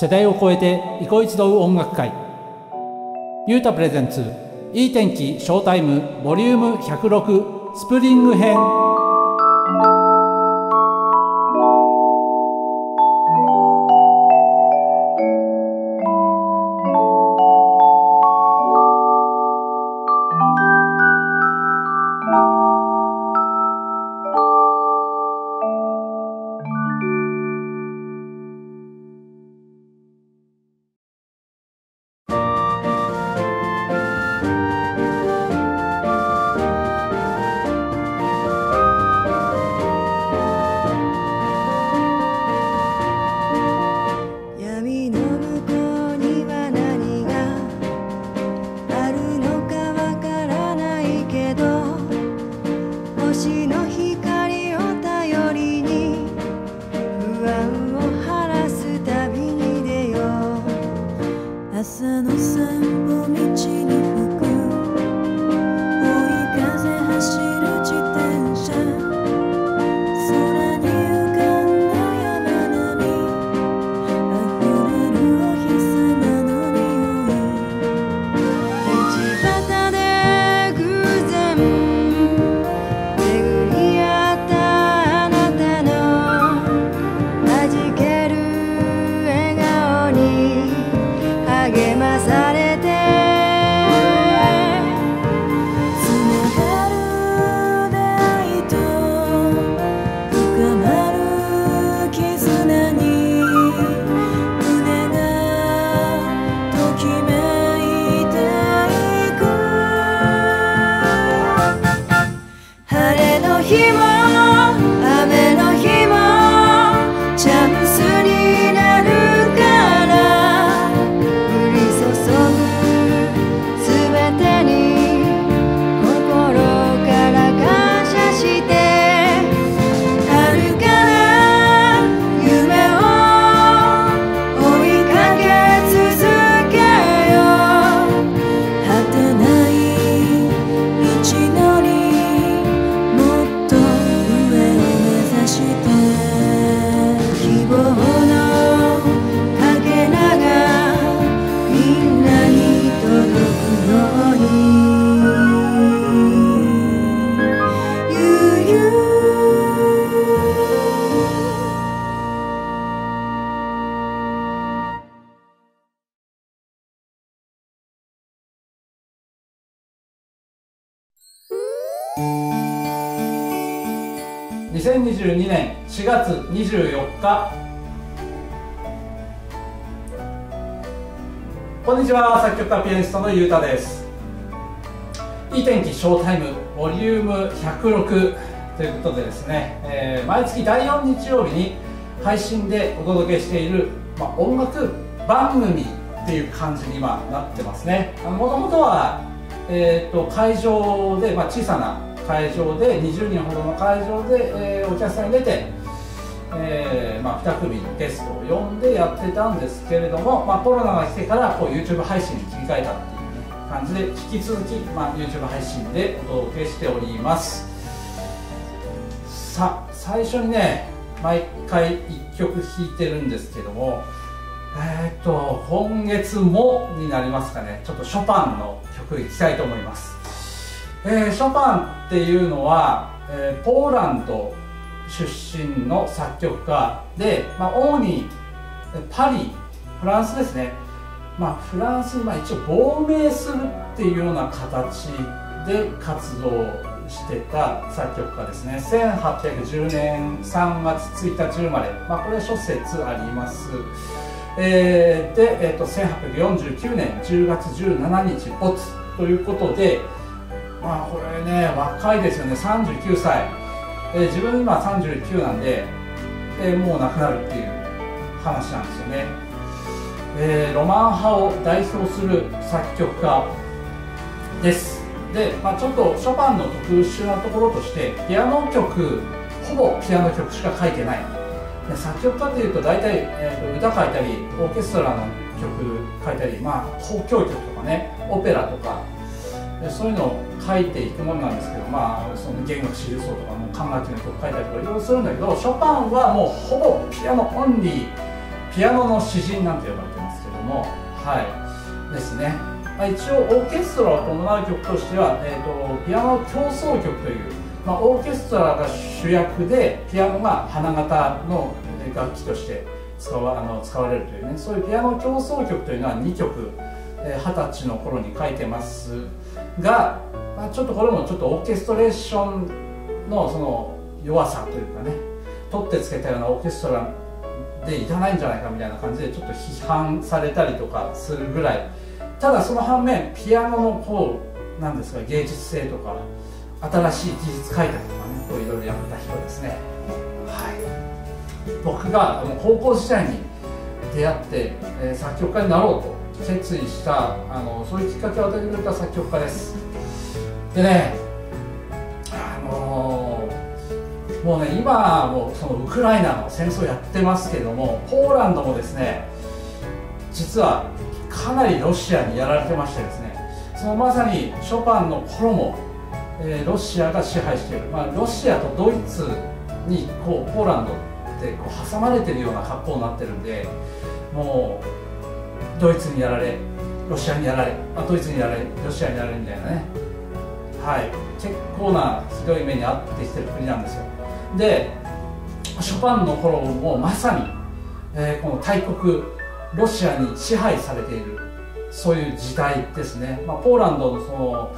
世代を超えて憩い集う音楽会。ユータプレゼンツいい天気ショータイムボリューム106スプリング編。2022年4月24日。こんにちは作曲家ピアニストのゆうたです。いい天気ショータイムボリューム106ということでですね、えー毎月第4日曜日に配信でお届けしている、まあ、音楽番組っていう感じに今なってますね。もともとは、えー、と会場で、まあ、小さな会場で20人ほどの会場で、えーお客さんに出てえーまあ、2組ゲストを呼んでやってたんですけれども、まあ、コロナが来てからこう YouTube 配信に切り替えたっていう、感じで引き続き、まあ、YouTube 配信でお届けしております。さあ最初にね毎回1曲弾いてるんですけどもえーっと今月もになりますかね。ちょっとショパンの曲いきたいと思います。えーショパンっていうのは、えーポーランド出身の作曲家で、まあ、主にパリフランスですね、まあ、フランスにまあ一応亡命するっていうような形で活動してた作曲家ですね。1810年3月1日生まれ、まあ、これ諸説あります。えーで、えー、と1849年10月17日没ということでまあこれね若いですよね。39歳、え自分今39なんで、えもう亡くなるっていう話なんですよね、えーロマン派を代表する作曲家です。で、まあ、ちょっとショパンの特殊なところとしてピアノ曲ほぼピアノ曲しか書いてない。で作曲家っていうと大体、えーと歌書いたりオーケストラの曲書いたり、まあ、交響曲とかねオペラとかでそういうのを書いていくものなんですけど、まあ、その弦楽四重奏とかも管楽器の曲書いたりとかいろいろするんだけどショパンはもうほぼピアノオンリーピアノの詩人なんて呼ばれてますけどもはいですね、まあ、一応オーケストラを伴う曲としては、えーと、ピアノ協奏曲という、まあ、オーケストラが主役でピアノが花形の楽器として使わあの使われるというねそういうピアノ協奏曲というのは2曲二十、えー、歳の頃に書いてます。が、まあ、ちょっとこれもちょっとオーケストレーションのその弱さというかね取ってつけたようなオーケストラでいらないんじゃないかみたいな感じでちょっと批判されたりとかするぐらい。ただその反面ピアノの方なんですが芸術性とか新しい技術開拓とかねこういろいろやった人ですね。はい。僕が高校時代に出会って、え、作曲家になろうと決意したあのそういうきっかけを与えてくれた作曲家です。でねあのー、もうね今もそのウクライナの戦争やってますけどもポーランドもですね実はかなりロシアにやられてましてですねそのまさにショパンの頃も、えー、ロシアが支配している、まあ、ロシアとドイツにこうポーランドってこう挟まれてるような格好になってるんでもうドイツにやられロシアにやられ、まあ、ドイツにやられロシアにやられみたいなね。はい。結構なひどい目に遭ってきてる国なんですよ。でショパンの頃もまさに、えー、この大国ロシアに支配されている。そういう時代ですね、まあ、ポーランドのその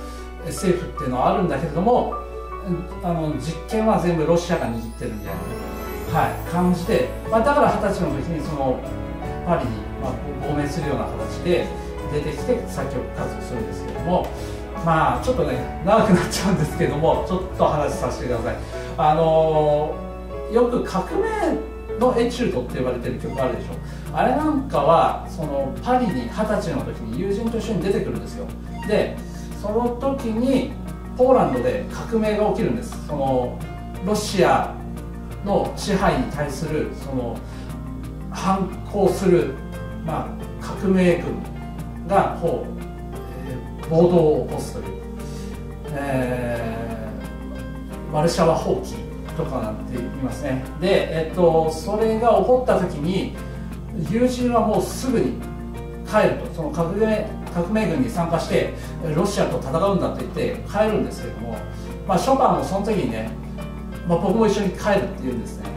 政府っていうのはあるんだけれどもあの実権は全部ロシアが握ってるみたいな、はい、感じで、まあ、だから二十歳の時にそのパリに、まあ、亡命するような形で出てきて作曲活動するんですけどもまあちょっとね長くなっちゃうんですけどもちょっと話させてください。あの、よく革命のエチュードって呼ばれてる曲あるでしょ。あれなんかはそのパリに二十歳の時に友人と一緒に出てくるんですよ。でその時にポーランドで革命が起きるんです。そのロシアの支配に対するその反抗する、まあ、革命軍がこう、えー、暴動を起こすという、えー、ワルシャワ放棄とかなんて言いますね。で、えっと、それが起こった時に友人はもうすぐに帰ると。その革命革命軍に参加してロシアと戦うんだと言って帰るんですけれども、まあ、ショパンもその時にね、まあ、僕も一緒に帰るって言うんですね。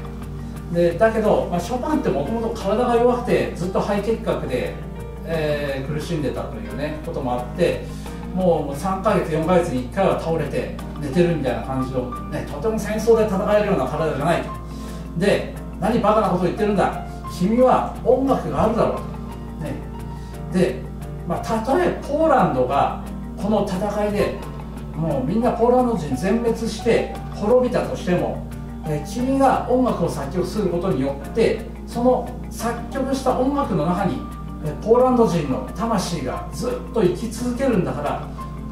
でだけど、まあ、ショパンってもともと体が弱くてずっと肺結核で、えー、苦しんでたというねこともあってもう3ヶ月4ヶ月に1回は倒れて寝てるみたいな感じの、ね、とても戦争で戦えるような体じゃないと。で何バカなこと言ってるんだ。君は音楽があるだろうと、ね、で、まあ、たとえポーランドがこの戦いでもうみんなポーランド人全滅して滅びたとしても、君が音楽を作曲することによってその作曲した音楽の中にポーランド人の魂がずっと生き続けるんだから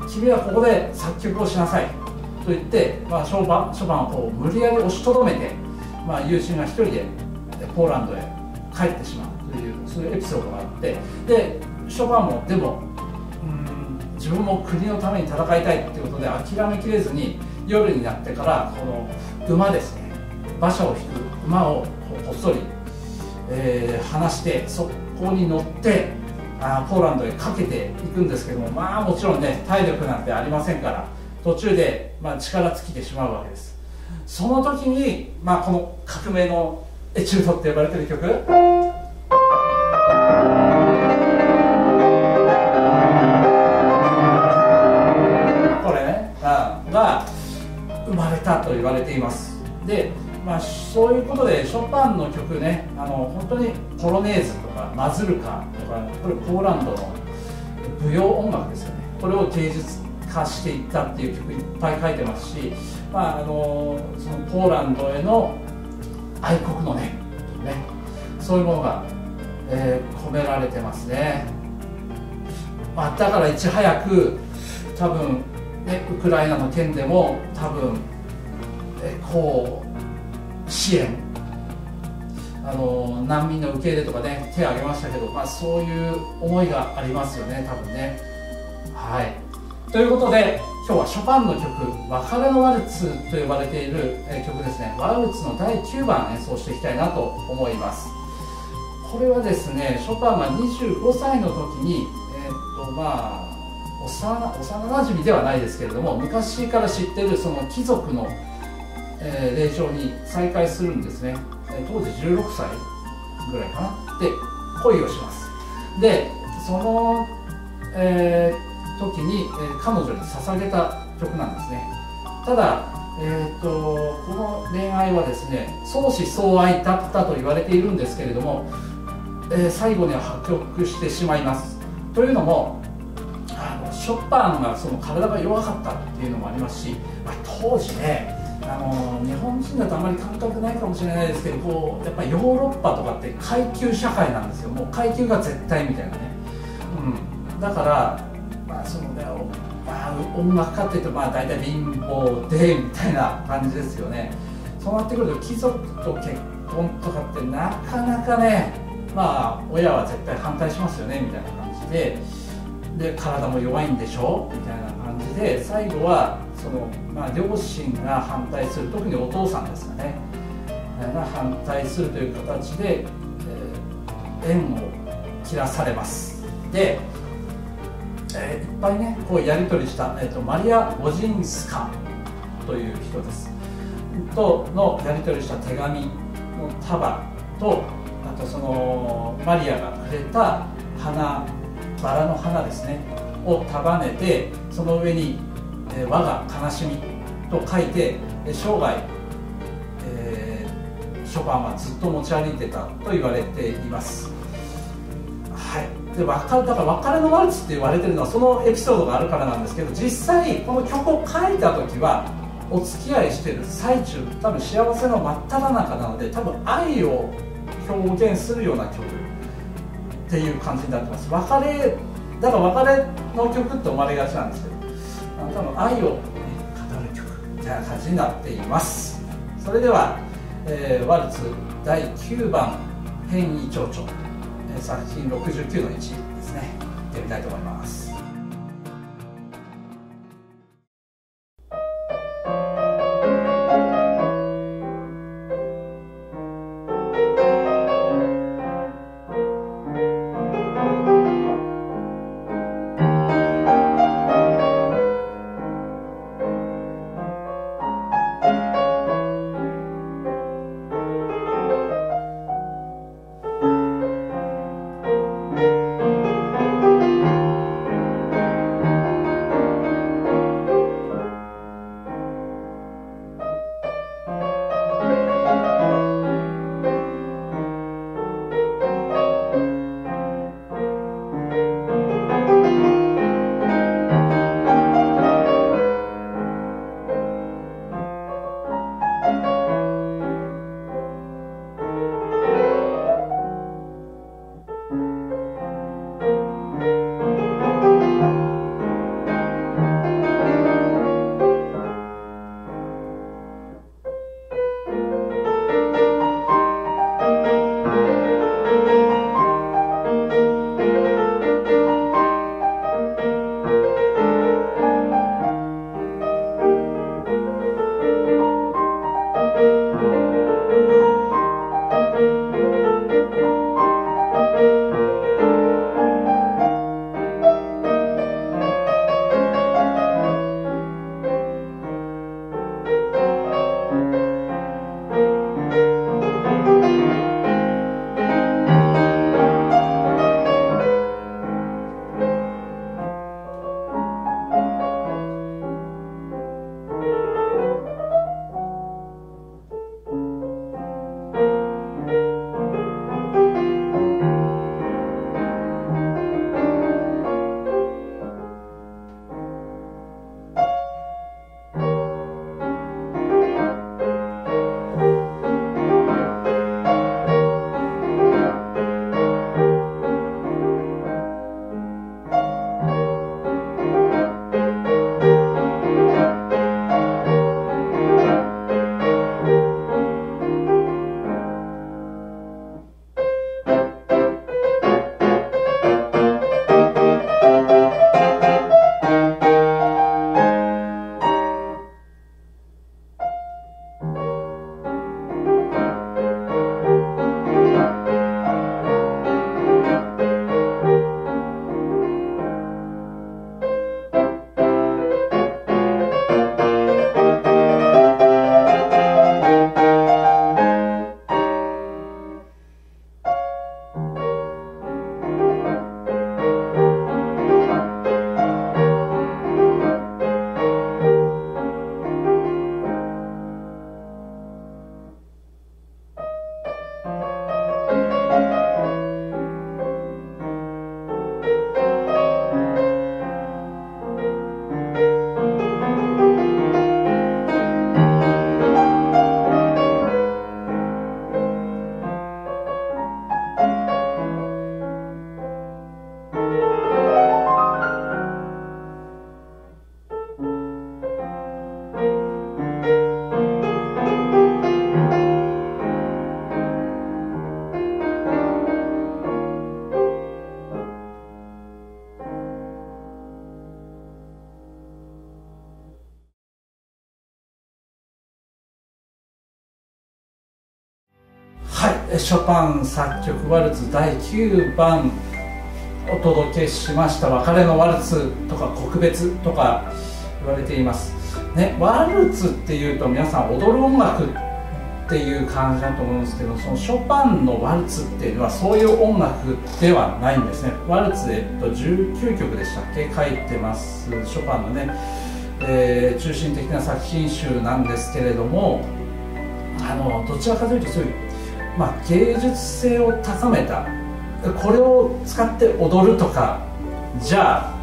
君はここで作曲をしなさい。と言って、まあ、ショパンショパンをこう無理やり押しとどめて、まあ、友人が一人でポーランドへ帰ってしまうというそういうエピソードがあってでショパンもでもうん自分も国のために戦いたいっていうことで諦めきれずに夜になってからこの馬ですね。馬車を引く馬をこっそり、えー、離してそこに乗ってあポーランドへかけていくんですけどもまあもちろんね体力なんてありませんから途中で、まあ、力尽きてしまうわけです。その時に、まあ、この革命のエチュードって呼ばれてる曲？これねが生まれたと言われています。でまあ、そういうことでショパンの曲ねあの本当にポロネーズとかマズルカとかこれポーランドの舞踊音楽ですよね。これを芸術化していったっていう曲いっぱい書いてますし、まあ、あのそのポーランドへの愛国のねねそういうものが、えー、込められてますね、まあ、だからいち早く多分、ね、ウクライナの件でも多分、え、こう支援。あの難民の受け入れとかね手を挙げましたけど、まあ、そういう思いがありますよね多分ね。はい。ということで今日はショパンの曲「別れのワルツ」と呼ばれている曲ですね。ワルツの第9番演奏していきたいなと思います。これはですねショパンが25歳の時にえーとまあ幼幼なじみではないですけれども昔から知ってるその貴族の、え霊長に再会するんですね、え当時16歳ぐらいかな。で恋をします。でその、えー時に、え彼女に捧げた曲なんですね。ただ、えー、とこの恋愛はですね相思相愛だったと言われているんですけれども、えー最後には破局してしまいます。というのもあのショッパンがその体が弱かったっていうのもありますし、まあ、当時ねあの日本人だとあまり感覚ないかもしれないですけどこうやっぱりヨーロッパとかって階級社会なんですよ。もう階級が絶対みたいなね、うん、だから、まあそのねおまあ、音楽家っていうとまあ大体貧乏でみたいな感じですよね。そうなってくると貴族と結婚とかってなかなかねまあ親は絶対反対しますよねみたいな感じで。で体も弱いんでしょ？みたいな感じで最後はその、まあ、両親が反対する特にお父さんですかね。が反対するという形で、えー縁を切らされます。で、えーいっぱいねこうやり取りした、えー、とマリア・ボジンスカという人です。とのやり取りした手紙の束とあとそのマリアがくれた花バラの花ですねを束ねてその上に、えー我が悲しみと書いてえ生涯、えーショパンはずっと持ち歩いてたと言われています。はい。で別れだから別れのワルツって言われてるのはそのエピソードがあるからなんですけど実際この曲を書いた時はお付き合いしてる最中多分幸せの真っ只中なので多分愛を表現するような曲っていう感じになってます。別れだから別れの曲って思われがちなんですけどあの多分愛を、ね、語る曲みたいな感じになっています。それでは、えーワルツ第9番変異蝶々、えー作品69の1ですね。行ってみたいと思います「ショパン作曲ワルツ第9番お届けしました。別れのワルツとか告別とか言われています。ねワルツっていうと皆さん踊る音楽っていう感じだと思うんですけどそのショパンのワルツっていうのはそういう音楽ではないんですね。ワルツ、えっと、19曲でしたっけ書いてますショパンのね、えー、中心的な作品集なんですけれどもあのどちらかというとそういう、まあ、芸術性を高めた。これを使って踊るとかじゃ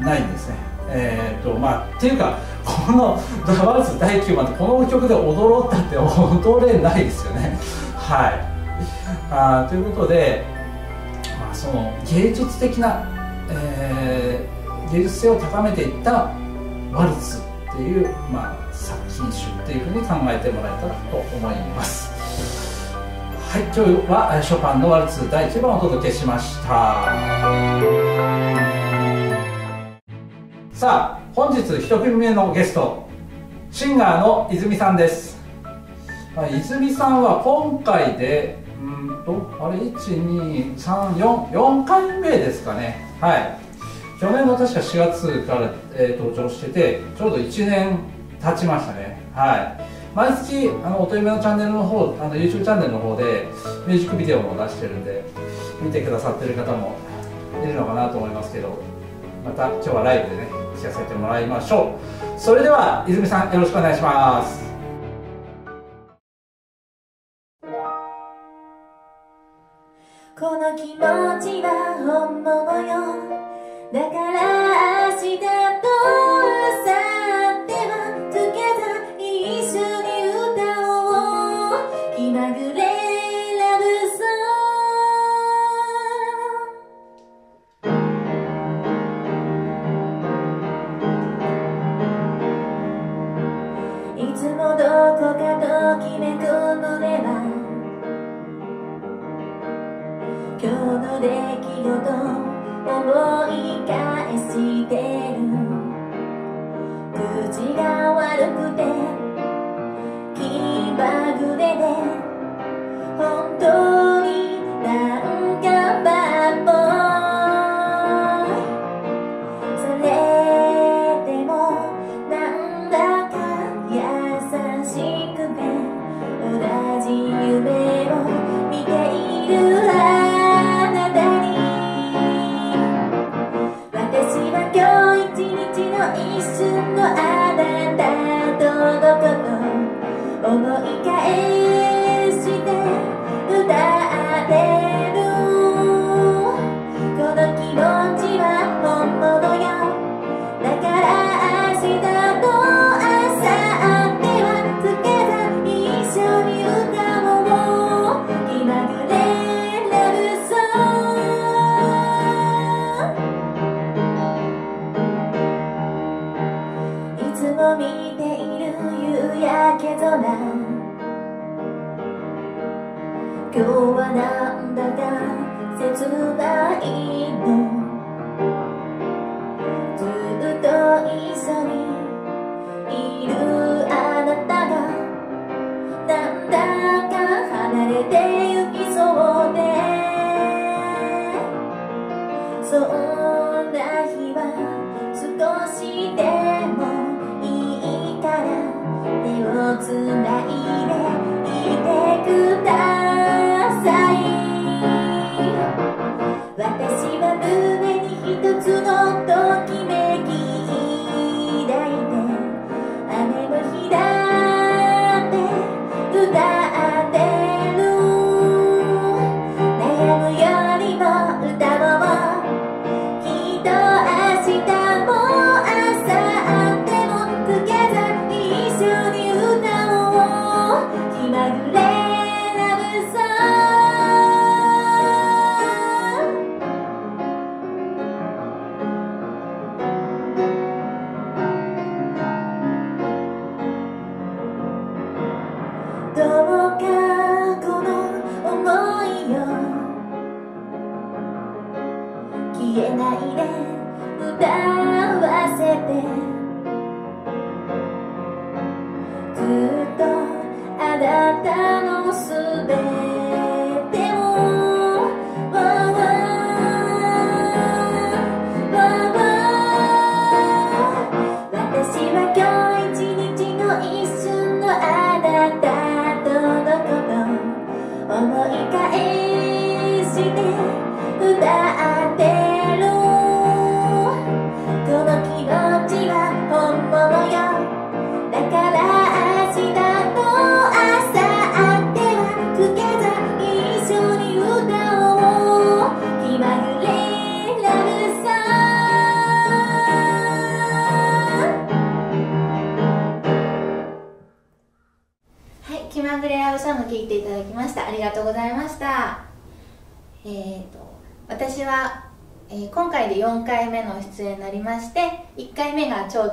ないんですね。えーとまあ、っていうかこの「ダワルツ第9番」ってこの曲で踊ろうったって踊れないですよね。はい。あということで、まあ、その芸術的な、えー、芸術性を高めていったワルツっていう、まあ、作品集っていうふうに考えてもらえたらと思います。はい今日はショパンのワルツ第1番をお届けしました。さあ本日1組目のゲストシンガーの泉さんです。まあ泉さんは今回でうんとあれ12344回目ですかね。はい。去年の確か4月から、えー、登場しててちょうど1年経ちましたね。はい。毎月あの音夢のチャンネルの方あの YouTube チャンネルの方でミュージックビデオも出してるんで見てくださってる方もいるのかなと思いますけどまた今日はライブでね聞かせてもらいましょう。それでは泉さんよろしくお願いします。この気持ちは本物よ。だから明日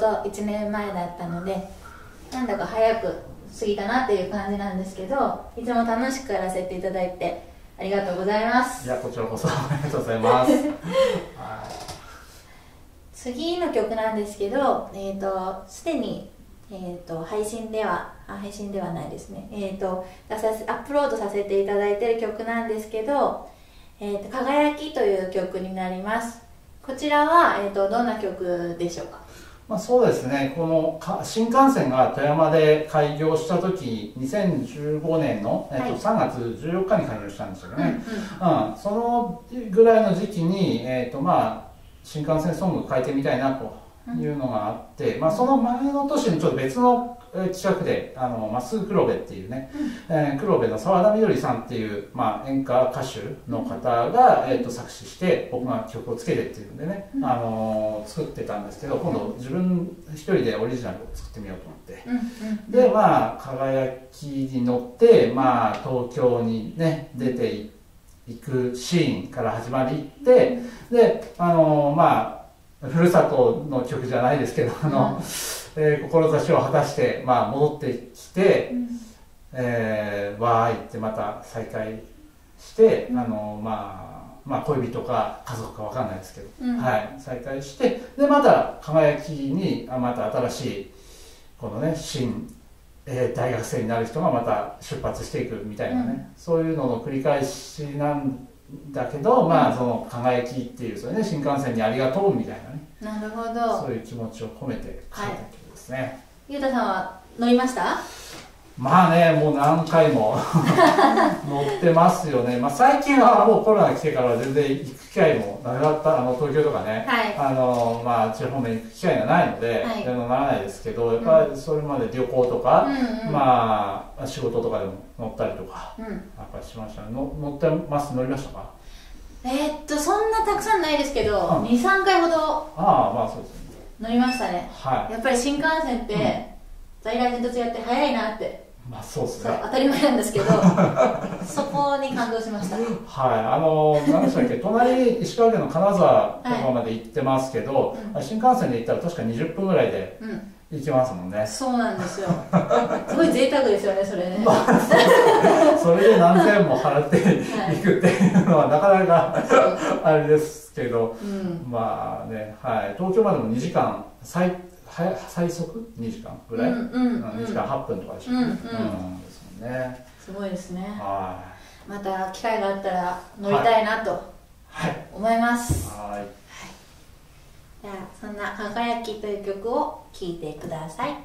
目がちょうど1年前だったのでなんだか早く過ぎたなっていう感じなんですけどいつも楽しくやらせていただいてありがとうございます。いやこちらこそありがとうございます。はい。次の曲なんですけどえっ、とすでにえー、と配信ではあ配信ではないですね、えー、と出させアップロードさせていただいている曲なんですけど「えー、と輝き」という曲になります。こちらは、えー、とどんな曲でしょうか？まあ、そうですね。このか新幹線が富山で開業した時2015年の、えっとはい。3月14日に開業したんですようんね、うん。そのぐらいの時期に、えっとまあ、新幹線ソング変えてみたいなというのがあって、まあ、その前の年にちょっと別のえー企画で「あのまっすぐ黒部」っていうね、えー黒部の澤田みどりさんっていう、まあ、演歌歌手の方が、えー、と作詞して僕が曲をつけてっていうんでね、うん。あのー作ってたんですけど今度自分一人でオリジナルを作ってみようと思って。でまあ輝きに乗って、まあ、東京にね出ていくシーンから始まりってであのまあふるさとの曲じゃないですけどあの、えー志を果たして、まあ、戻ってきて、えーわーいってまた再会して、うん。あのまあまあ恋人か家族かわかんないですけど、うん。はい、再会してでまた輝きにあまた新しいこのね新、えー大学生になる人がまた出発していくみたいなね、そういうのの繰り返しなんだけど、まあその輝きっていうそれね新幹線にありがとうみたいなね。なるほど。そういう気持ちを込めて書いた曲ですね、ゆうたさんは乗りました？まあねもう何回も。乗ってますよね、まあ、最近はもうコロナ来てからは全然行く機会もなくなったあの東京とかね、はい。あのまあ地方面行く機会がないので、はい。あのならないですけどやっぱりそれまで旅行とか、うんうん。まあ仕事とかでも乗ったりとかうん。やっぱりしましたね。の乗ってます？乗りましたか？えーっとそんなたくさんないですけど、うん。23回ほどああまあそうですね。乗りましたね。はやっぱり新幹線って、うん。在来線と違って早いなって。いまあそうですね。当たり前なんですけど そこに感動しました。はい。あの何でしたっけ？隣石川県の金沢とかまで行ってますけど、う新幹線で行ったら確か20分ぐらいでうん行きますもんね。そうなんですよ。すごい贅沢ですよねそれね、それで何千円も払ってはい行くっていうのはなかなかあれですけどうん。まあね、はい、東京までも2時間最は最速？2時間ぐらい、うんうんうん。2時間8分とかでしょうね、うん。うんですもんね。すごいですね。はまた機会があったら乗りたいなとい。はい。思います、はいじゃあそんな「輝き」という曲を聴いてください。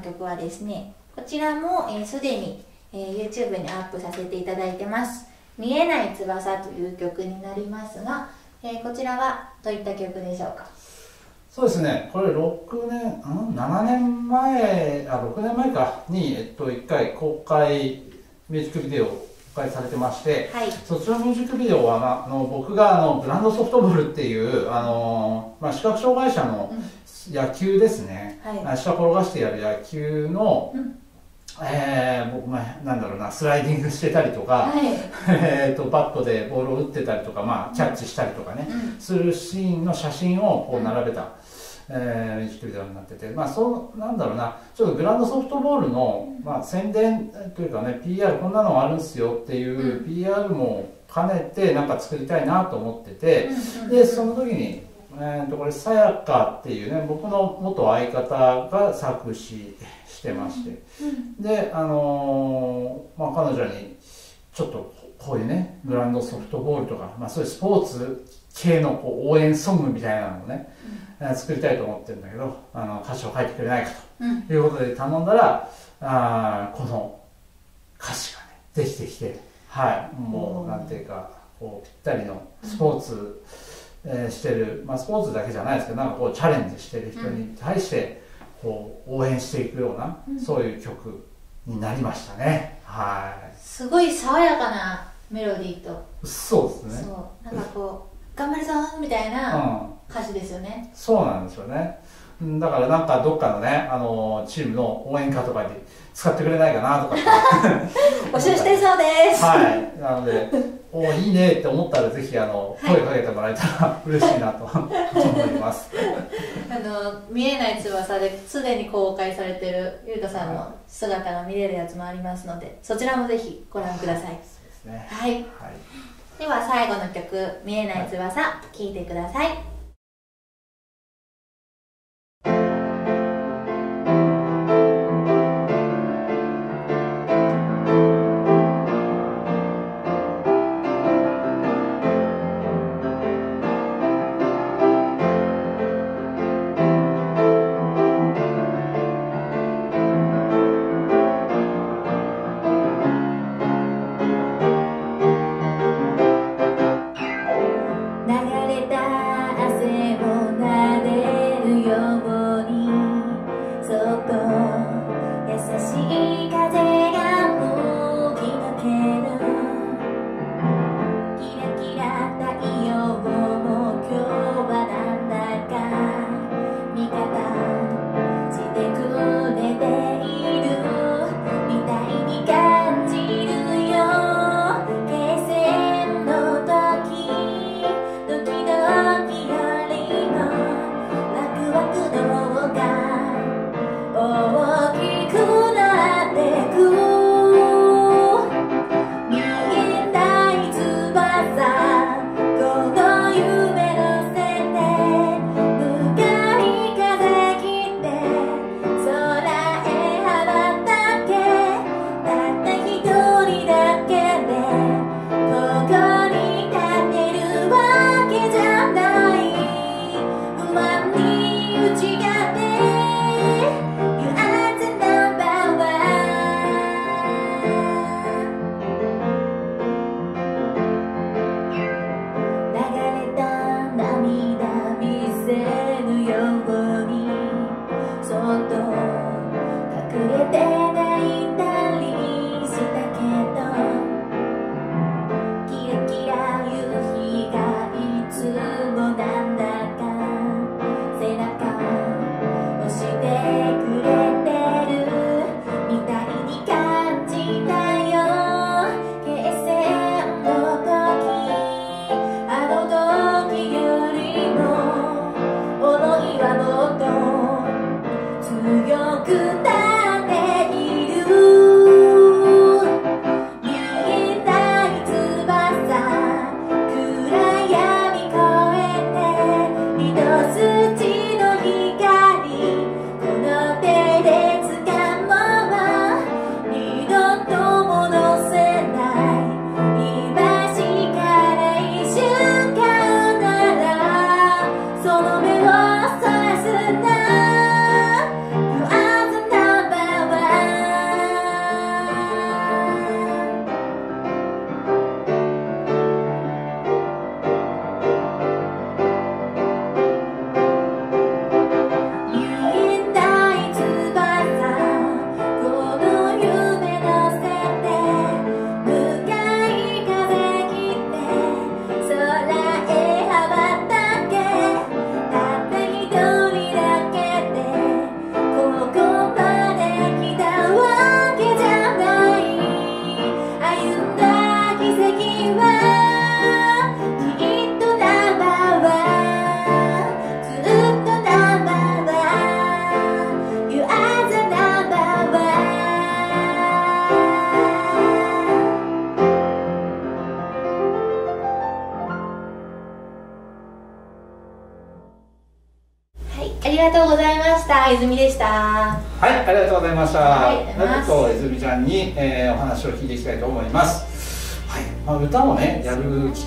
の曲はですねこちらもえーすで、に、えー YouTube にアップさせていただいてます「見えない翼」という曲になりますが、えーこちらはどういった曲でしょうか？そうですね、これ6年、ん7年前、あ、6年前か。に、えっと、1回公開ミュージックビデオ公開されてまして、はい。そちらのミュージックビデオはなあの僕があのブランドソフトボールっていうあの、まあ、視覚障害者の野球ですね、はい。あ下転がしてやる野球の、うん。えー僕まあなんだろうなスライディングしてたりとか、はい、えーとバットでボールを打ってたりとか、まあ、キャッチしたりとかね、うん。するシーンの写真をこう並べた、えーミュージックビデオになってて、まあ、そうなんだろうなちょっとグランドソフトボールの、まあ、宣伝というかね PR こんなのあるんですよっていう、う PR も兼ねてなんか作りたいなと思ってて、うんうん。でその時に、えー、とこれさやかっていうね僕の元相方が作詞してまして、であのーまあ、彼女にちょっとこういうねグランドソフトボールとか、まあ、そういうスポーツ系のこう応援ソングみたいなのをね、えー作りたいと思ってるんだけどあの歌詞を書いてくれないかうん。ということで頼んだらあーこの歌詞がねできてきてはいもうなんていうかこうぴったりのスポーツ、えーしてる、まあ、スポーツだけじゃないですけどなんかこうチャレンジしてる人に対してこう応援していくような、うん。そういう曲になりましたね。はすごい爽やかなメロディーと、いそうですね。そう。なんかこう頑張るぞみたいうなん。歌詞ですよね、そうなんですよね。うんだからなんかどっかのねあのチームの応援歌とかに使ってくれないかなとか 募集してそうです、はい、なので、おーいいねって思ったら、ぜひあのはい声かけてもらえたら 嬉しいなと 思います。あの見えない翼ですでに公開されてるゆうたさんの姿が見れるやつもありますのでそちらもぜひご覧くださいそうですね。はいはい。では最後の曲「見えない翼」聴いてください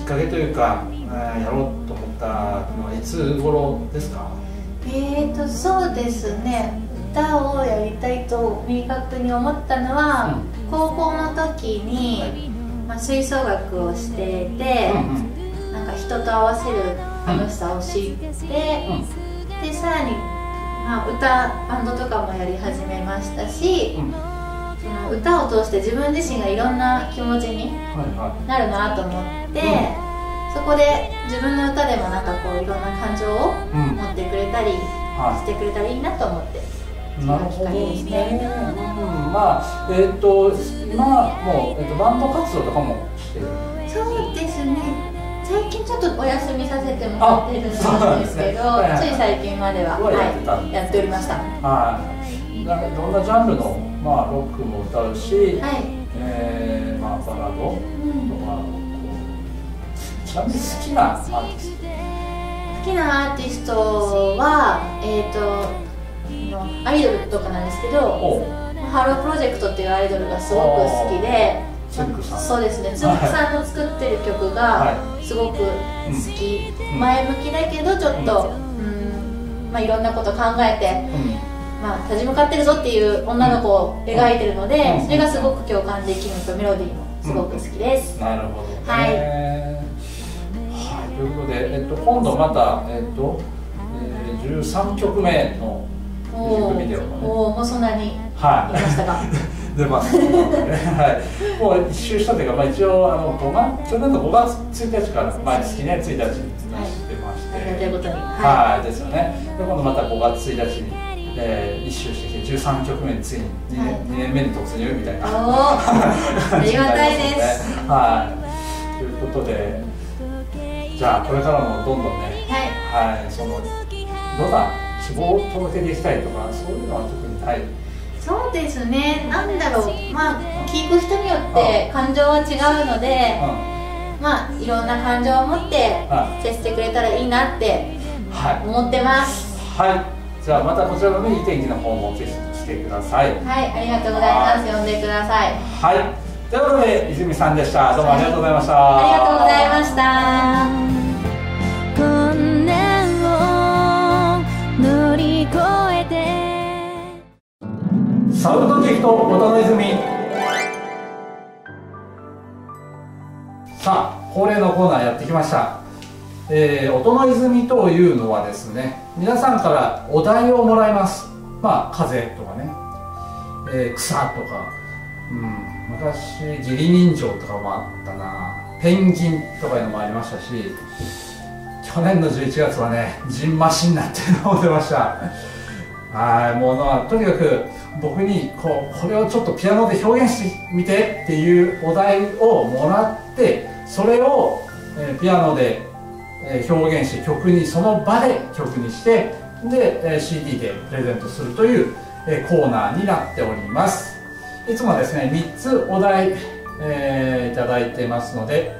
っかけというか、えーやろうと思ったのはいつ頃ですか？えーとそうですね。歌をやりたいと明確に思ったのは、高校の時に、まあ、吹奏楽をしていて、うんうん、なんか人と合わせる楽しさを知って、でさらに、まあ、歌バンドとかもやり始めましたし、うん、その歌を通して自分自身がいろんな気持ちにはいはなるなと思って、そこで自分の歌でもなんかこういろんな感情を持ってくれたりはしてくれたらいいなと思って。い。なるほどですね。うん、まあ、えっ、と、今もう、えっ、と、バンド活動とかもしてる。そうですね。最近ちょっとお休みさせてもらってるんですけどねはいはいつい最近までは、はやってたんい、やっておりましたははい。なんかいろんなジャンルの、まあ、ロックも歌うし、い、えー、まあ、バラード。うんとか。こうちなみに好きなアーティスト好きなアーティストはえっ、とのアイドルとかなんですけどおハロープロジェクトっていうアイドルがすごく好きでそうですね。つんくさんの作ってる曲がすごく好き、うん。前向きだけどちょっと、うん。まあ、いろんなこと考えて、うん。まあ、立ち向かってるぞっていう女の子を描いてるので、うん。それがすごく共感できるのとメロディーもすごく好きです、なるほどね。はい。はいということで、えっと、今度また、えっとえー、13曲目のミュージックビデオのね。おーもうそんなには言いましたがい出ます、ね。はい、もう一周したというか、まあ、一応あの5月去年の5月1日から毎月ね1日に出してまして、ありがたいことに。ははい、ですよね。で、今度また5月1日に、えー、一周してきて、13曲目についに2年,、はい。2年目に突入みたいい、な。おお ありがたいです。ね。はい。ということで、じゃあ、これからもどんどんね、はいはい、その、どんな希望を届けていきたいとか、そういうのは特にない？そうですねなんだろうまあ聞く人によって感情は違うのでうまあいろんな感情を持っては接してくれたらいいなってん。はい。思ってますはい。じゃあ、またこちらのね、いい天気の方もぜひ来てください。はいありがとうございます呼んでくださいはい。ということで、泉さんでした。どうもありがとうございました。ありがとうございました。困難を乗り越えて。サウンドチェックと音の泉。さあ恒例のコーナーやってきました、えー、音の泉というのはですね皆さんからお題をもらいます。まあ風とかね、えー草とか、うん、昔義理人情とかもあったな。ペンギンとかいうのもありましたし去年の11月はねジンマシンなんていうのも出ました。はいもうとにかく僕にこうこれをちょっとピアノで表現してみてっていうお題をもらってそれを、えピアノで、え表現して曲にその場で曲にしてで、え CD でプレゼントするという、えコーナーになっております。いつもはですね3つお題、えーいただいてますので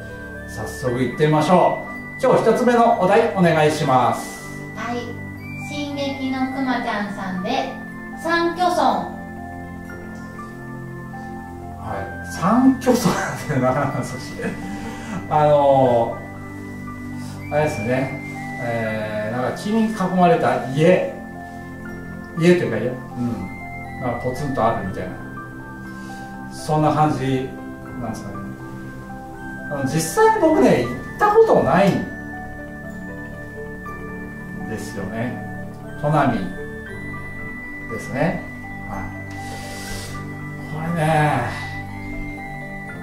早速いってみましょう。今日1つ目のお題お願いします。はい。進撃のくまちゃんさんで三巨村。はい、三巨村ってなかなか難しいあのー、あれですね、えー、なんか木に囲まれた家。家というか家。うん。なんかポツンとあるみたいなそんな感じなんですかね。あの実際に僕ね行ったことないんですよね。砺波ですね。はい。これね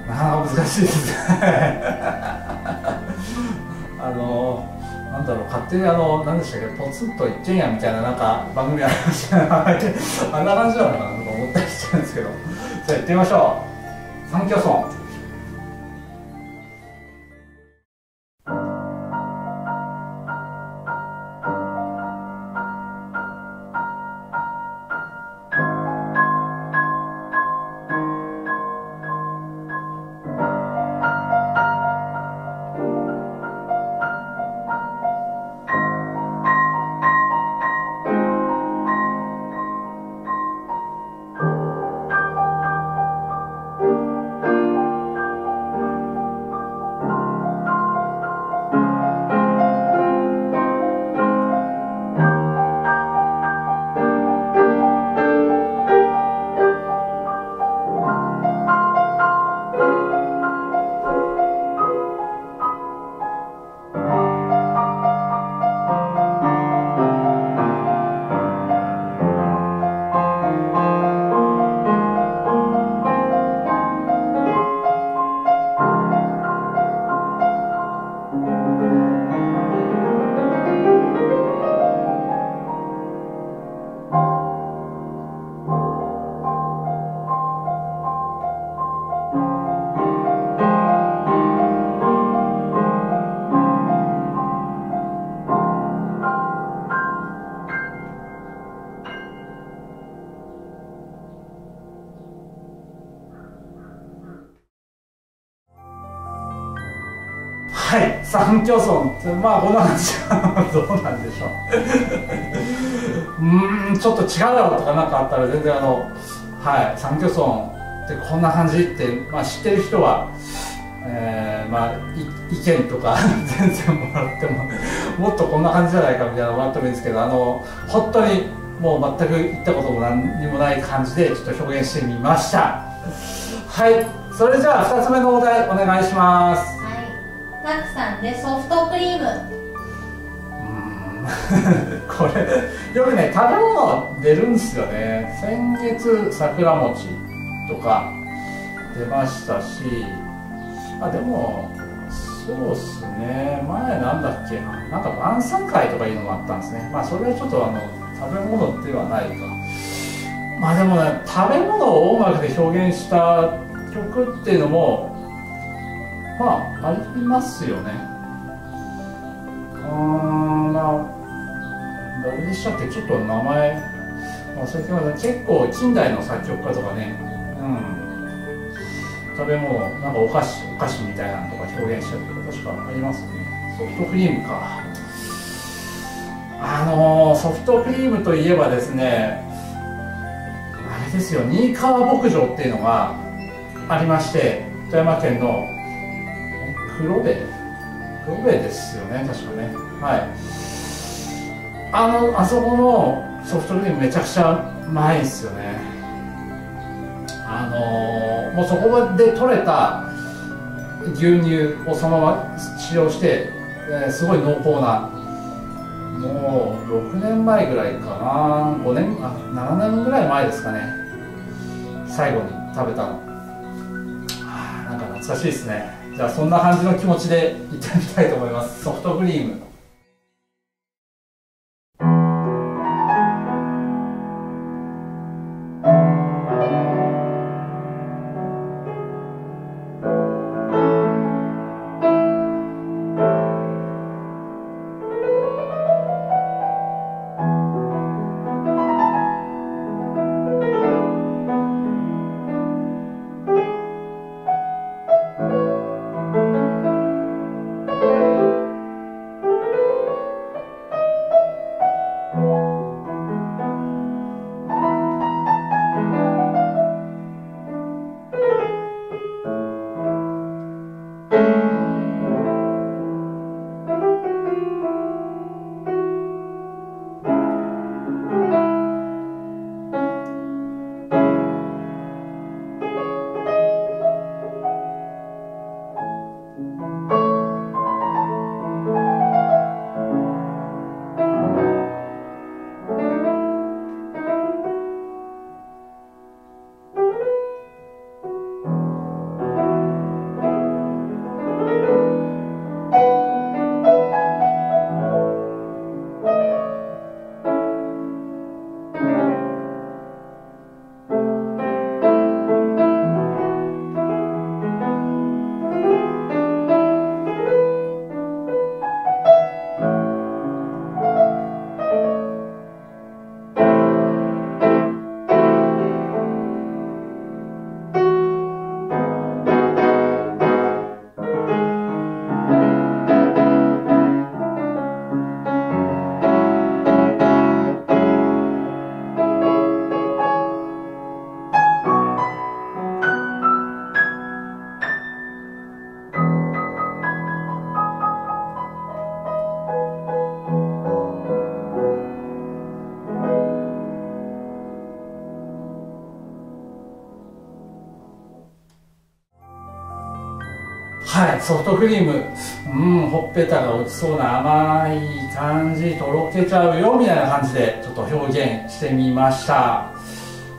なかなか難しいですね。あのなんだろう勝手にあの何でしたっけポツンと一軒家みたいななんか番組ありました あんな感じなのかなとか思ったりしてるんですけど。じゃあ行ってみましょう。三巨村。はい三居村ってまあこんな感じどうなんでしょう。うんちょっと違うよとか何かあったら全然あのはい三居村ってこんな感じって、まあ、知ってる人はえーまあ、意見とか 全然もらってももっとこんな感じじゃないかみたいなのもらってもいいんですけどあの本当にもう全く言ったことも何にもない感じでちょっと表現してみました。はいそれじゃあ2つ目のお題お願いします。はいたくさんでソフトクリーム。うん。これよくね食べ物出るんですよね。先月桜餅とか出ましたし。あでもそうっすね。前なんだっけな。なんか晩餐会とかいうのもあったんですね。まあそれはちょっとあの食べ物ではないか。まあでもね食べ物を音楽で表現した曲っていうのもまあありますよね。うんまあ誰でしたっけ？ちょっと名前忘れてました。結構近代の作曲家とかね。うん。食べ物なんかお菓子お菓子みたいなのとか表現したりとか確かありますね。ソフトクリームか。あのーソフトクリームといえばですねあれですよ。新川牧場っていうのがありまして富山県の黒部。黒部ですよね確かね。はい。あのあそこのソフトクリームめちゃくちゃうまいんですよね。あのーもうそこで取れた牛乳をそのまま使用して、えーすごい濃厚な。もう6年前ぐらいかな。5年あ7年ぐらい前ですかね。最後に食べたの。はあなんか懐かしいですね。じゃあそんな感じの気持ちでいってみたいと思います。ソフトクリーム。ソフトクリーム。うんほっぺたが落ちそうな甘い感じとろけちゃうよみたいな感じでちょっと表現してみました。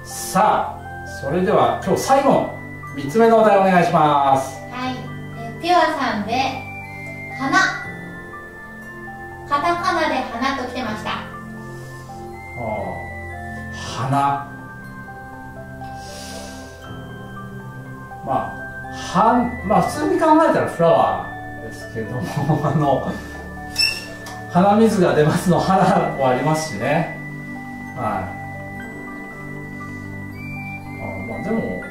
さあそれでは今日最後3つ目のお題お願いします。はい、えピュアさんで考えたらフラワーですけども あの鼻水が出ますの花もありますしね。はい。あまあでも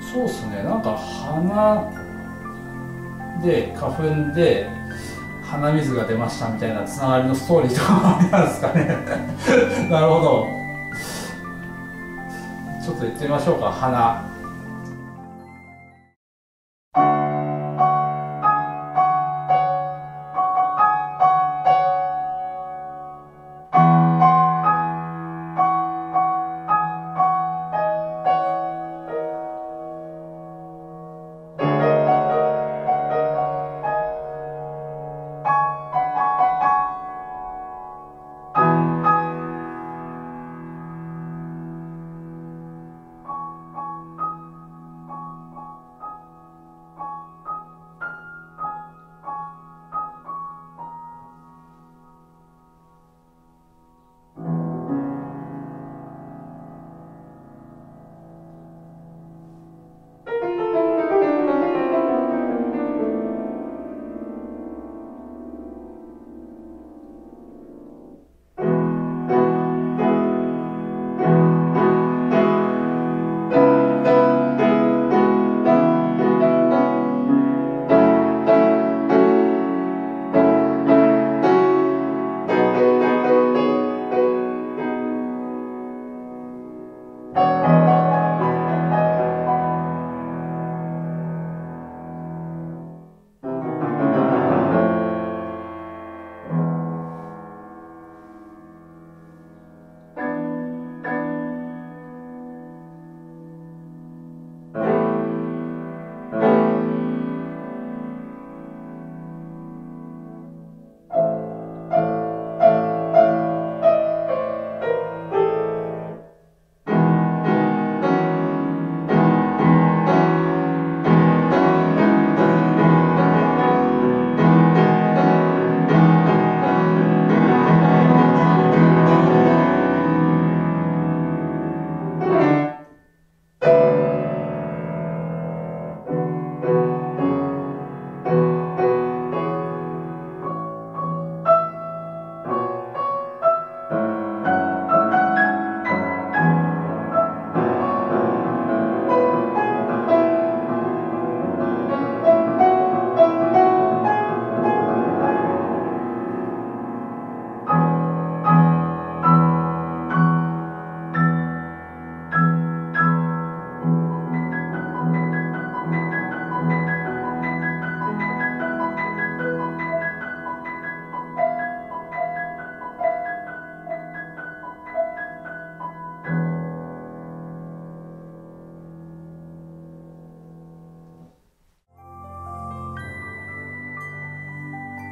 そうっすね。なんか花で花粉で鼻水が出ましたみたいなつながりのストーリーとかもありますかね。なるほど。ちょっと言ってみましょうか。鼻。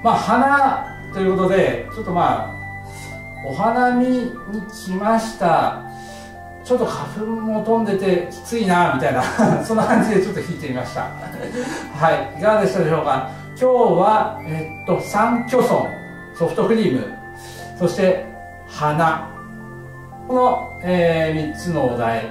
まあ花ということでちょっとまあお花見に来ました。ちょっと花粉も飛んでてきついなみたいな そんな感じでちょっと弾いてみました。はいいかがでしたでしょうか？今日はえっと三巨村ソフトクリームそして花。この、えー、3つのお題、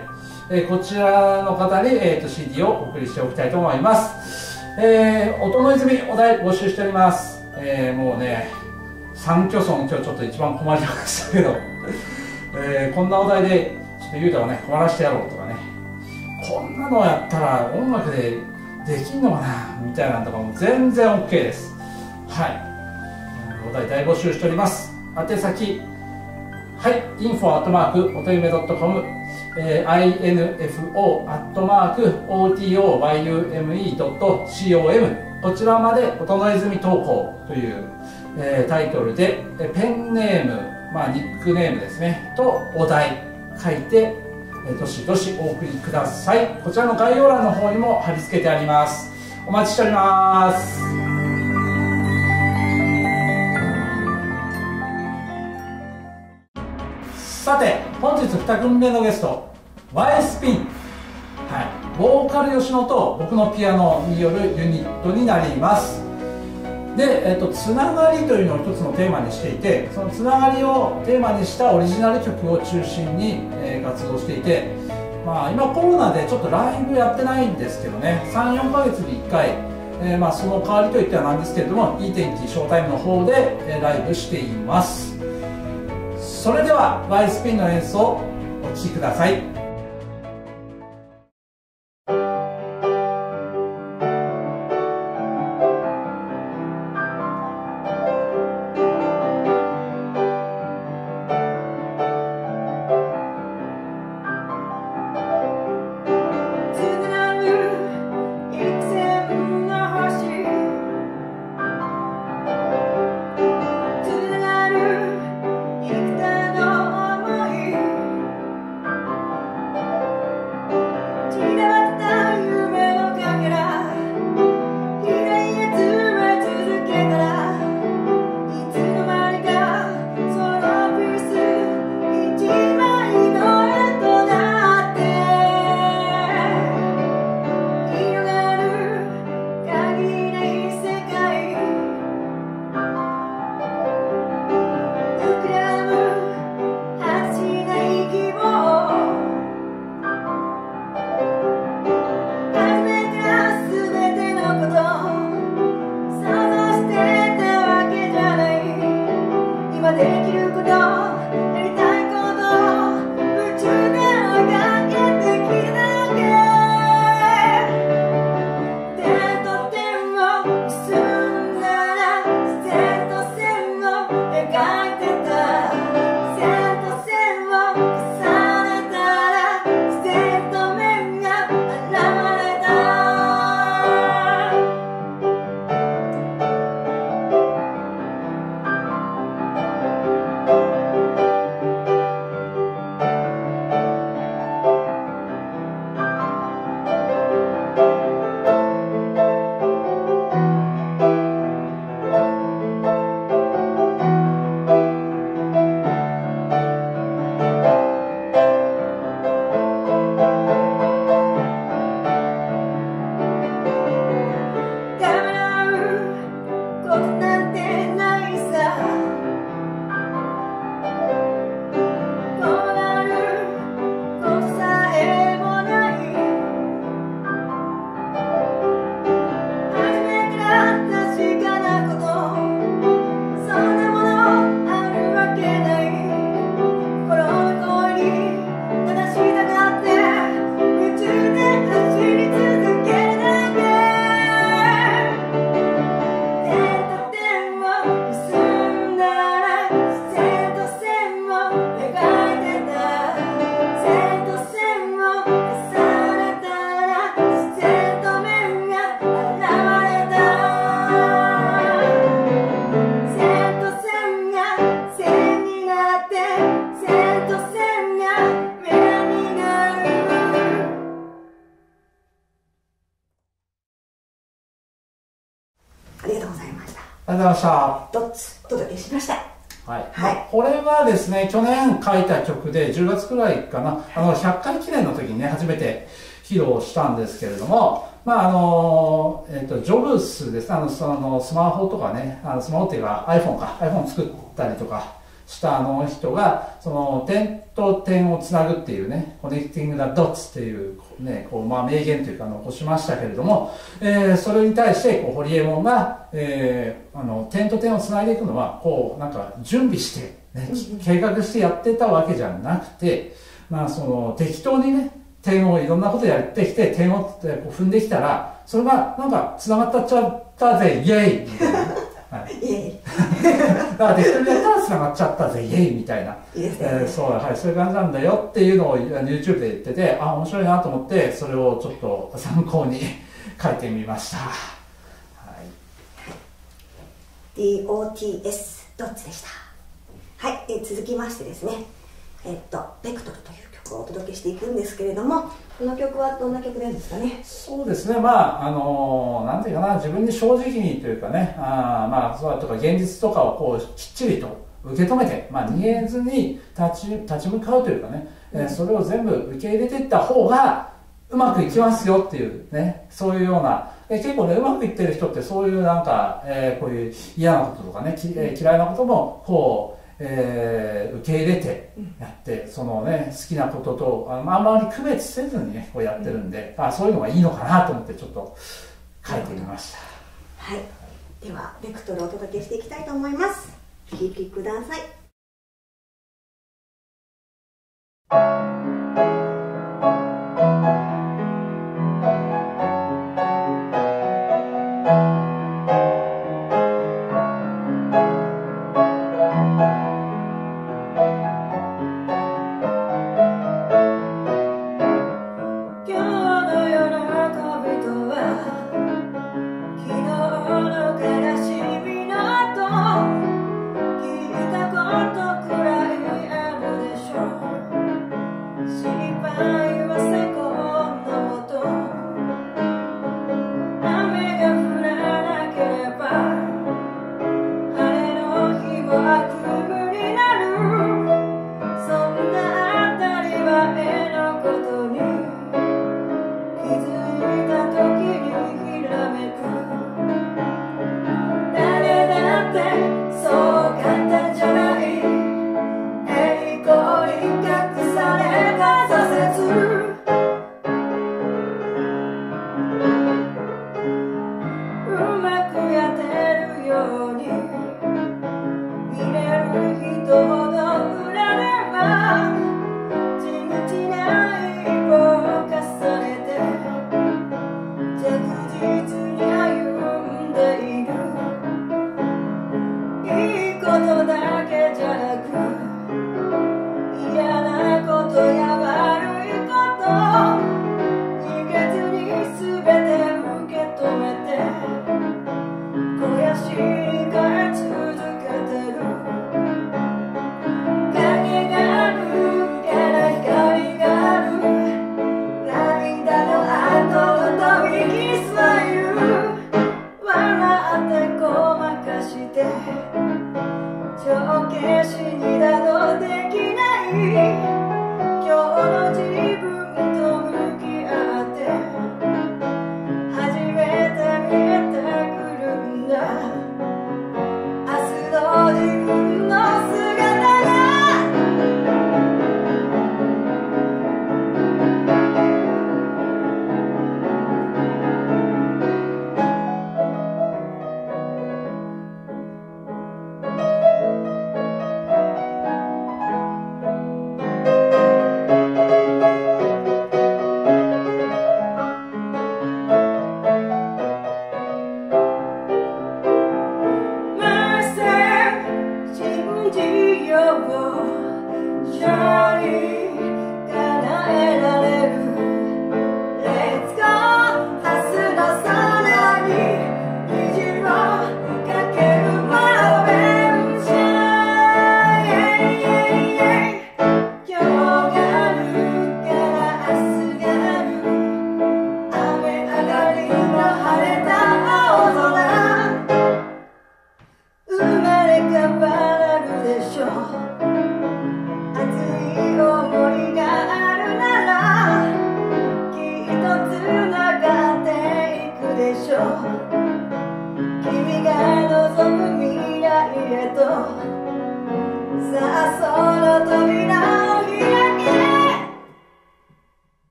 えー、こちらの方に、えーと、CD をお送りしておきたいと思います、えー、音の泉お題募集しております。えー、もうね三巨村今日ちょっと一番困りましたけど、えー、こんなお題でちょっとゆうたをね困らせてやろうとかね。こんなのやったら音楽でできんのかなみたいなのとかも全然 OK です。はい。お題大募集しております。宛先はい info アットマーク音夢 .com えー、info アットマーク otoyume.com こちらまで「整泉投稿」という、えー、タイトルでペンネーム、まあ、ニックネームですね。とお題書いて、えー、どしどしお送りください。こちらの概要欄の方にも貼り付けてあります。お待ちしております。さて本日2組目のゲスト Y スピン。はい。ボーカル吉野と僕のピアノによるユニットになります。で、えっと、つながりというのを一つのテーマにしていてそのつながりをテーマにしたオリジナル曲を中心に、えー、活動していて、まあ、今コロナでちょっとライブやってないんですけどね34ヶ月に1回、えー、まあ、その代わりといってはなんですけれどもいい天気ショータイムの方で、えー、ライブしています。それでは Y スピンの演奏お聴きください。ございました。ドッツお届けしました。はい。はい。これはですね、去年書いた曲で、10月くらいかな、あの、100回記念の時にね、初めて披露したんですけれども、まあ、あの、えっ、と、ジョブスですね、あの、その、スマホとかね、あの、スマホっていうか iPhone か、iPhone 作ったりとかしたあの人が、その、点と点をつなぐっていうね、コネクティング・ダ・ドッツっていう、ね、こう、まあ、名言というか残しましたけれども、えーそれに対して、こう、ホリエモンが、えーあの、点と点をつないでいくのは、こう、なんか、準備して、ね、計画してやってたわけじゃなくて、まあ、その、適当にね、点をいろんなことやってきて、点をえーこう踏んできたら、それが、なんか、繋がったっちゃったぜ、イェイみたいな。はい。いえいだから、適当にやったら繋がっちゃったぜ、イェイみたいな。えいいですね、えーそう、はい、そういう感じなんだよっていうのを YouTube で言ってて、あ、面白いなと思って、それをちょっと参考に書いてみました。はい。DOTS ドッツでしたはい、えー続きましてですねえっと「ベクトル」という曲をお届けしていくんですけれどもこの曲はどんな曲なんですかね？そうですね、まあ、あのなんていうかな、自分に正直にというかね、あーまあ、そうとか現実とかをこうきっちりと受け止めて、まあ、逃げずに立ち立ち向かうというかね、えーそれを全部受け入れていった方がうまくいきますよっていうね、そういうような、えー結構ね、うまくいってる人ってそういうなんか、えーこういう嫌なこととかね、きえー嫌いなことも、こう、えー受け入れてやって、そのね、好きなことと、あまああんまり区別せずにね、こうやってるんで、あそういうのがいいのかなと思ってちょっと書いてみました。はい。ではベクトルをお届けしていきたいと思います。お聴きください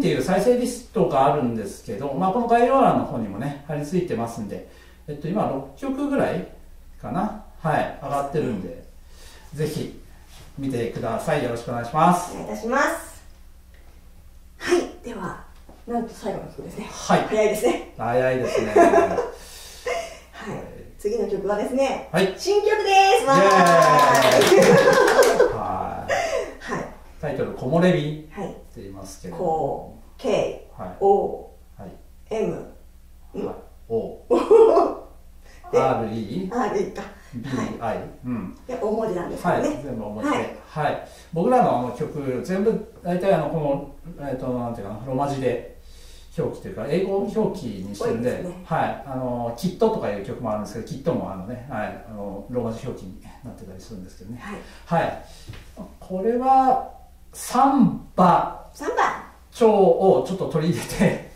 っていう再生リストがあるんですけど、まあ、この概要欄の方にもね、貼り付いてますんで、えっと、今6曲ぐらいかな？はい、上がってるんで、ぜひ見てください。よろしくお願いします。お願いいたしますはいではなんと最後の曲ですねはい。早いですね早いですね。はい次の曲はですねはい。新曲ですわーいイエーイはい。はいタイトル、木漏れ日ってはい言いますけど。こう K はい。O はい。M はい。O。で R E R いいか B はい I。うん。で大文字なんですね全部表。ははいい。僕らのあの曲、全部、大体あの、この、えっと、なんていうかな、ロマ字で。表記というか英語表記にしてるんでですねはい、あのキットとかいう曲もあるんですけどキットもあのね、はい、あのローマ字表記になってたりするんですけどねはいはいこれはサンバ。3番調をちょっと取り入れて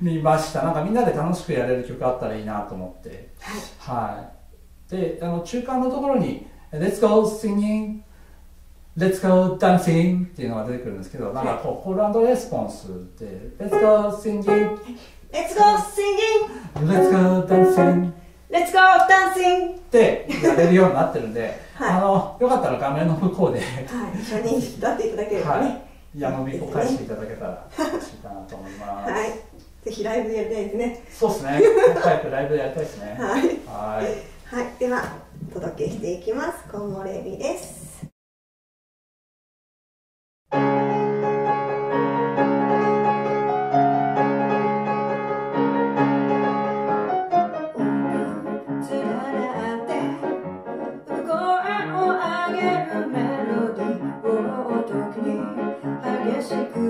みました。なんかみんなで楽しくやれる曲あったらいいなと思って。はい。であの中間のところに「Let's go singing」「Let's go dancing」っていうのが出てくるんですけどなんかこうコールレスポンスで「Let's go singing」Let's go singing「Let's go dancing」Let's go dancing! ってやれるようになってるんで、はい。あのよかったら画面の向こうで、はい。一緒に歌っていただければはねい、矢のびを返していただけたら嬉しいかなと思います。はい。ぜひライブでやりたいですね。そうですね。早くライブでやりたいですね。はい。はい。はい。ではお届けしていきます。木漏れ日です激しく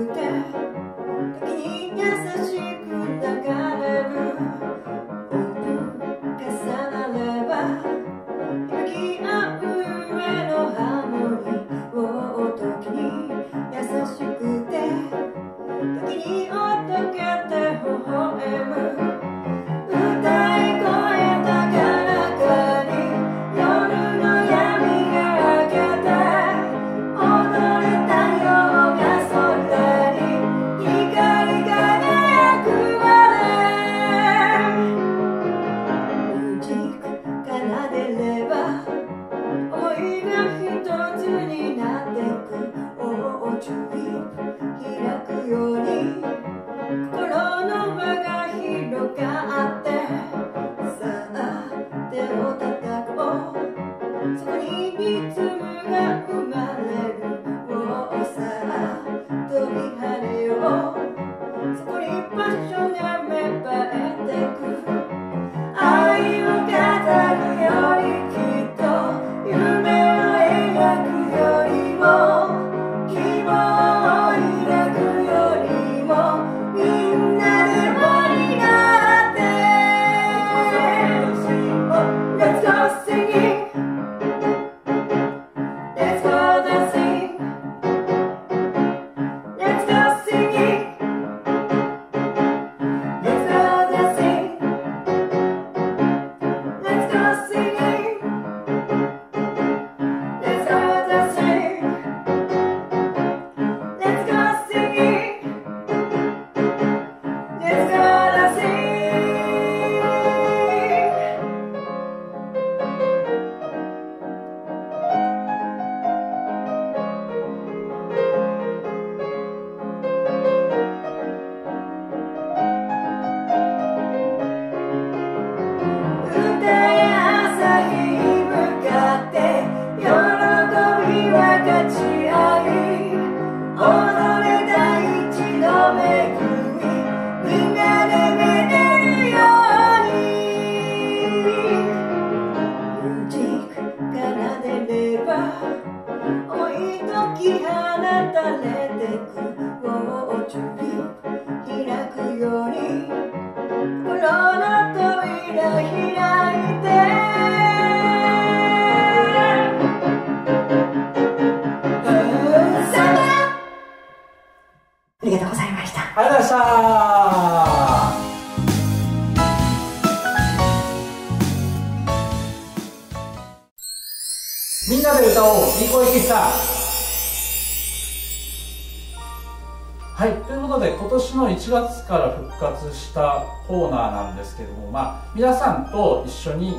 コーナーなんですけどもまあ皆さんと一緒に、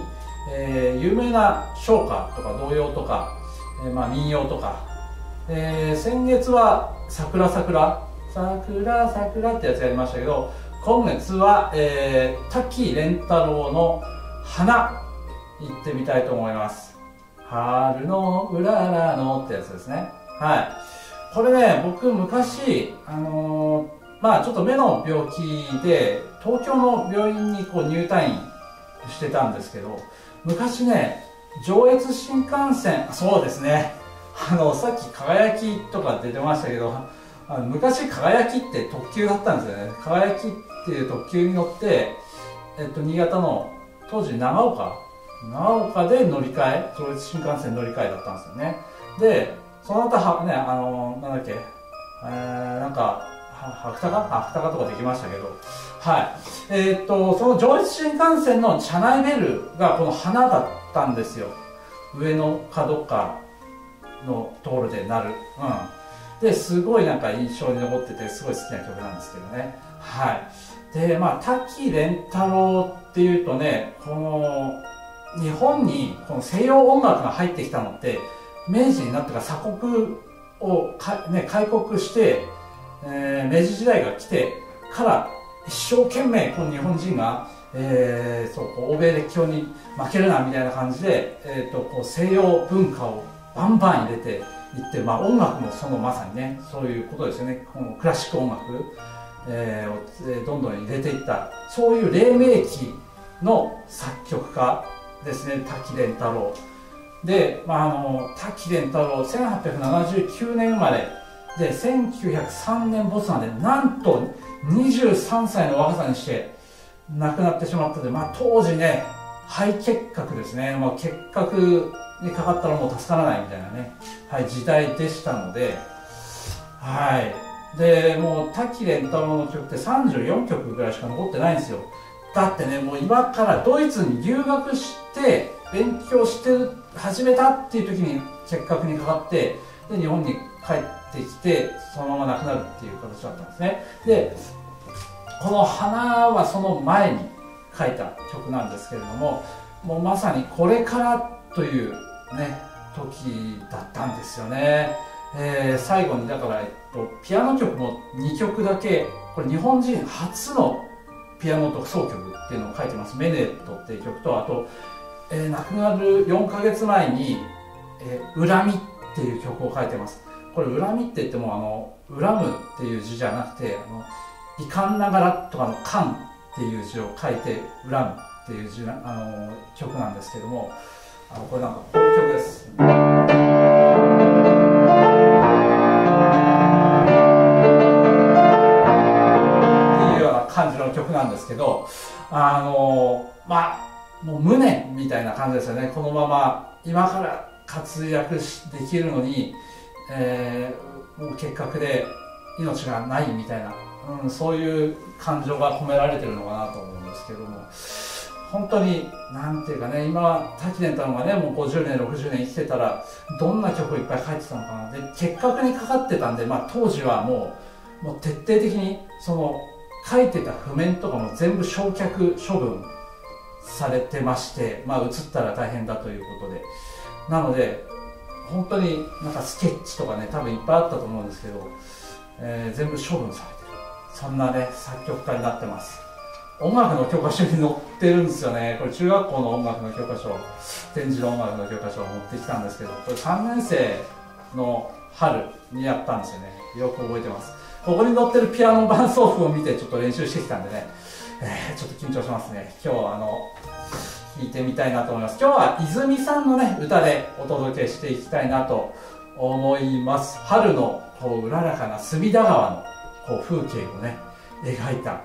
えー有名な唱歌とか童謡とか、えーまあ、民謡とか、えー先月は「桜桜」「桜桜」ってやつやりましたけど今月は、えー、滝蓮太郎の「花」行ってみたいと思います。春のうららのってやつですね。はい。これね僕昔あのーまあちょっと目の病気で東京の病院にこう入退院してたんですけど昔ね上越新幹線そうですね。あのさっき輝きとか出てましたけどあの昔輝きって特急だったんですよね。輝きっていう特急に乗って、えっと、新潟の当時長岡。長岡で乗り換え上越新幹線乗り換えだったんですよね。でその後はねあのなんだっけえー、なんか白鷹あ白鷹とかできましたけど。はい。えーっとその上越新幹線の車内ベルがこの花だったんですよ。上の角っかのところで鳴る。うん。ですごいなんか印象に残っててすごい好きな曲なんですけどね。はい。でまあ滝蓮太郎っていうとねこの日本にこの西洋音楽が入ってきたのって明治になってから鎖国をか、ね、開国して、えー明治時代が来てから一生懸命この日本人が、えーそう欧米列強に負けるなみたいな感じで、えー、とこう西洋文化をバンバン入れていって、まあ、音楽もそのまさにねそういうことですよね。このクラシック音楽、えーをどんどん入れていった。そういう黎明期の作曲家ですね。滝蓮太郎。で、まあ、あの滝蓮太郎1879年生まれ。で1903年没なんでなんと23歳の若さにして亡くなってしまったので、まあ、当時ね肺結核ですね、まあ、結核にかかったらもう助からないみたいなね、はい、時代でしたのではい。でもう滝蓮太郎の曲って34曲ぐらいしか残ってないんですよ。だってねもう今からドイツに留学して勉強して始めたっていう時に結核にかかってで日本に帰ってきてそのまま亡くなるっていう形だったんですね。でこの「花」はその前に書いた曲なんですけれどももうまさにこれからというね時だったんですよね、えー最後にだから、えっと、ピアノ曲も2曲だけこれ日本人初のピアノ独奏曲っていうのを書いてます「メネット」っていう曲とあと、えー亡くなる4ヶ月前に「えー恨み」っていう曲を書いてます。これ恨みって言ってもあの恨むっていう字じゃなくてあの遺憾ながらとかの憾っていう字を書いて恨むっていう字あの曲なんですけどもあのこれなんかこういう曲です。っていうような感じの曲なんですけどあのまあもう無念みたいな感じですよね。このまま今から活躍できるのに、えーもう結核で命がないみたいな、うん、そういう感情が込められてるのかなと思うんですけども。本当になんていうかね今滝蓮太郎がねもう50年60年生きてたらどんな曲をいっぱい書いてたのかなで結核にかかってたんで、まあ、当時はもうもう徹底的にその書いてた譜面とかも全部焼却処分されてまして、まあ、映ったら大変だということで。なので本当になんかスケッチとかね多分いっぱいあったと思うんですけど、えー全部処分されてる。そんなね作曲家になってます。音楽の教科書に載ってるんですよね。これ中学校の音楽の教科書展示の音楽の教科書を持ってきたんですけどこれ3年生の春にやったんですよね。よく覚えてます。ここに載ってるピアノ伴奏譜を見てちょっと練習してきたんでね、えーちょっと緊張しますね。今日はあの聞いてみたいなと思います。今日は泉さんのね歌でお届けしていきたいなと思います。春のこううららかな隅田川のこう風景をね描いた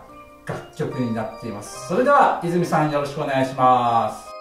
楽曲になっています。それでは泉さんよろしくお願いします。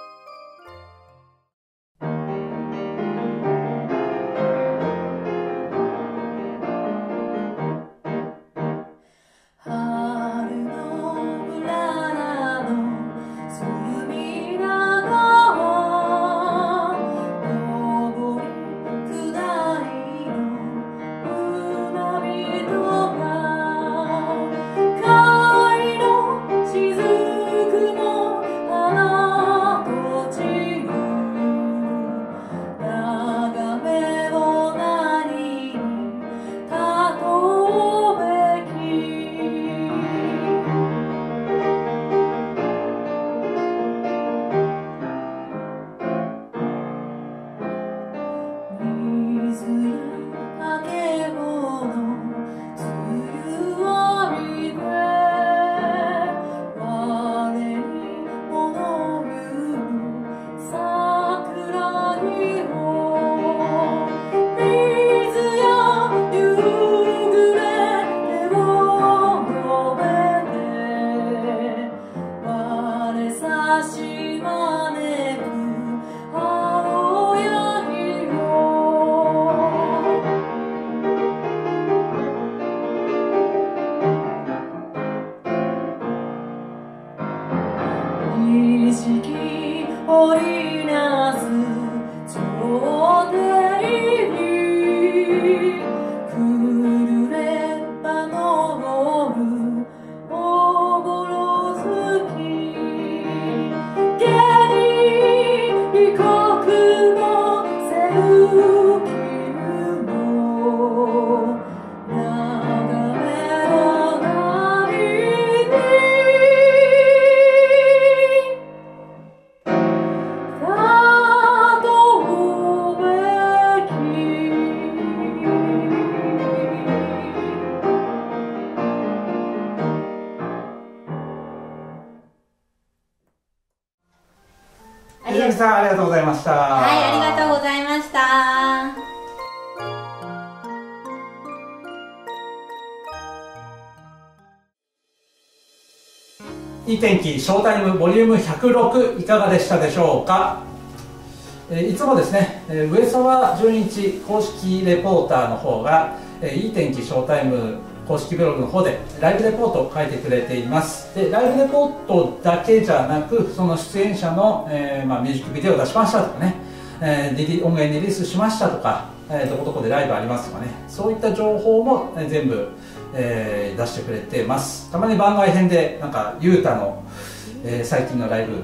天気ショータイムボリューム106いかがでしたでしょうか、えいつもですね、え上沢純一公式レポーターの方が、えいい天気ショータイム公式ブログの方でライブレポートを書いてくれています。でライブレポートだけじゃなくその出演者の、えーまあ、ミュージックビデオを出しましたとかね、えーリリ音源リリースしましたとか、えーどこどこでライブありますとかねそういった情報も、えー全部、えー出してくれてます。たまに番外編でなんかゆうたの、えー最近のライブ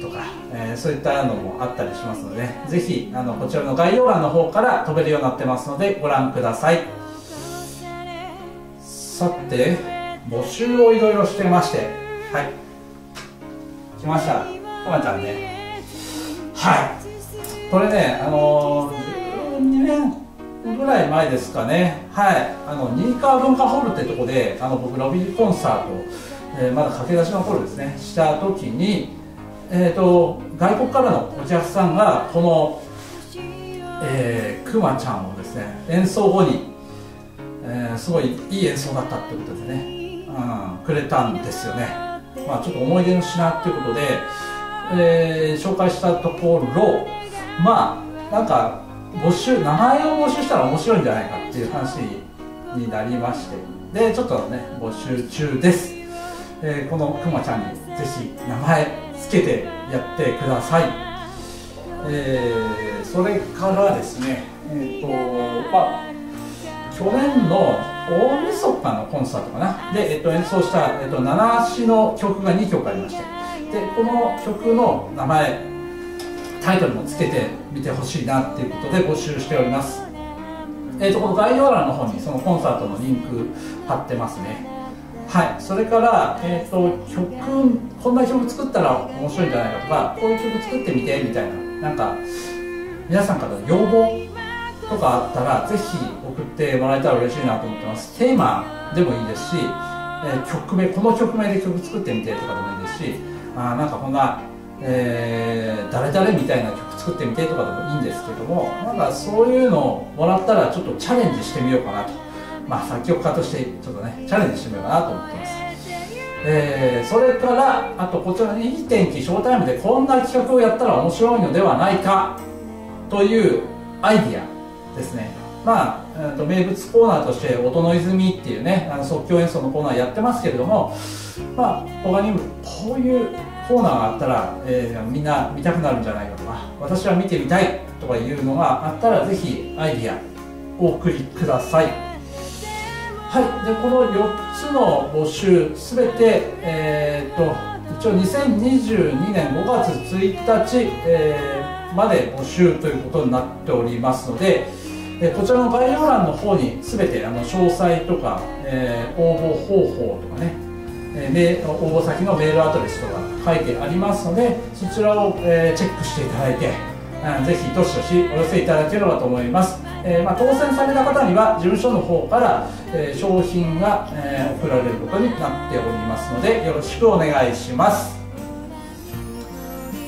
とか、えーそういったのもあったりしますので、ぜひあのこちらの概要欄の方から飛べるようになってますのでご覧ください。さて募集をいろいろしてましてはい。来ました。たまちゃんね。はい。これねあのー、12年ぐらい前ですかね。はい。あの新川文化ホールってとこであの僕ロビーコンサート、えーまだ駆け出しの頃ですね。した時にえー、と外国からのお客さんがこの、えー、くまちゃんをですね演奏後に、えーすごいいい演奏だったってことでね、うん、くれたんですよね、まあ、ちょっと思い出の品っていうことで、えー紹介したところまあなんか募集名前を募集したら面白いんじゃないかっていう話になりまして。でちょっとね募集中です。えーこのくまちゃんにぜひ名前つけてやってください、えーそれからですねえっ、とまあ去年の大晦日のコンサートかな。で、えっと演奏した、えっと七足の曲が2曲ありまして。でこの曲の名前タイトルもつけてみてほしいなっていうことで募集しております。えー、とこの概要欄の方にそのコンサートのリンク貼ってますね。はい。それから、えー、と曲こんな曲作ったら面白いんじゃないかとかこういう曲作ってみてみたいな。なんか皆さんからの要望とかあったらぜひ送ってもらえたら嬉しいなと思ってます。テーマでもいいですし、えー曲名この曲名で曲作ってみてとかでもいいですしあなんかこんな、え誰々みたいな曲作ってみてとかでもいいんですけどもなんかそういうのをもらったらちょっとチャレンジしてみようかなと。まあ作曲家としてちょっとねチャレンジしてみようかなと思ってます。えーそれからあとこちらのいい天気ショータイムでこんな企画をやったら面白いのではないかというアイディアですね。まあ、えーと名物コーナーとして音の泉っていうねあの即興演奏のコーナーやってますけれどもまあ他にもこういうコーナーがあったら、えーみんな見たくなるんじゃないかとか私は見てみたいとかいうのがあったらぜひアイディアお送りください。はい、でこの4つの募集すべて、えー、と一応2022年5月1日、えーまで募集ということになっておりますので、えこちらの概要欄の方にすべてあの詳細とか、えー応募方法とかね、え応募先のメールアドレスとか書いてありますのでそちらを、えチェックしていただいてうんぜひどしどしお寄せいただければと思います、えまあ、当選された方には事務所の方から、え商品が、え送られることになっておりますのでよろしくお願いします。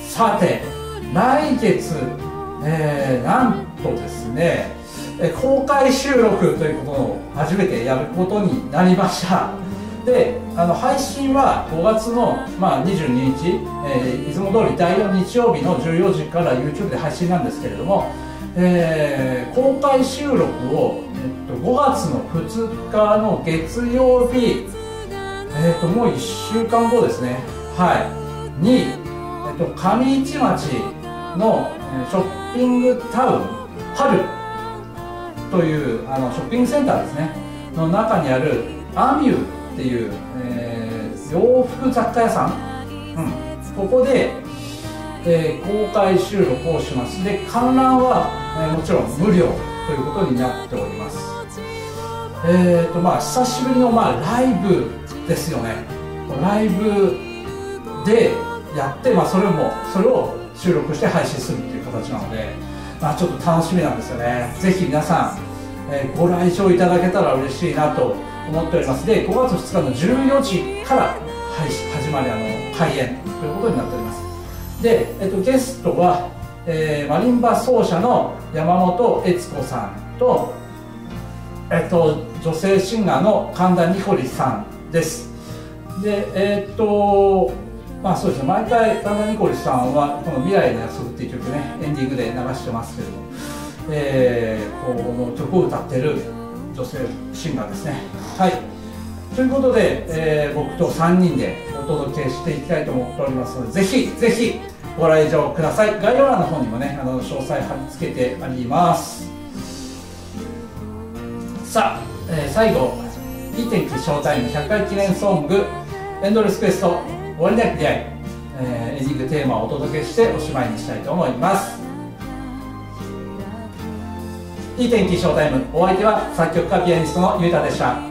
さて来月、えーなんとですね公開収録ということを初めてやることになりました。であの配信は5月の、まあ、22日、えーいつも通り第4日曜日の14時から YouTube で配信なんですけれども、えー公開収録を、えっと、5月の2日の月曜日、えっともう1週間後ですね。はい。に、えっと、上市町のショッピングタウン春というあのショッピングセンターですね。の中にあるアミューっていう、えー洋服雑貨屋さん、うん、ここで、えー公開収録をします。で観覧は、えーもちろん無料ということになっております。えーとまあ久しぶりの、まあ、ライブですよね。ライブでやって、まあ、それもそれを収録して配信するっていう形なので、まあ、ちょっと楽しみなんですよね。ぜひ皆さん、えーご来場いただけたら嬉しいなと思っております。で5月2日の14時から配信始まりあの開演ということになっております。で、えっと、ゲストは、えーマリンバ奏者の山本悦子さんと、えっと、女性シンガーの神田ニコリさんです。でえーっとまあそうですね。毎回神田ニコリさんはこの「未来の約束」っていう曲ねエンディングで流してますけども、えーこの曲を歌ってる女性シンガーですね。はい。ということで、えー僕と3人でお届けしていきたいと思っておりますのでぜひぜひご来場ください。概要欄の方にもねあの詳細貼り付けてあります。さあ、えー最後いい天気ショータイム100回記念ソングエンドレスクエスト終わりなき出会い、えーエンディングテーマをお届けしておしまいにしたいと思います。いい天気ショータイム。お相手は作曲家ピアニストのゆうたでした。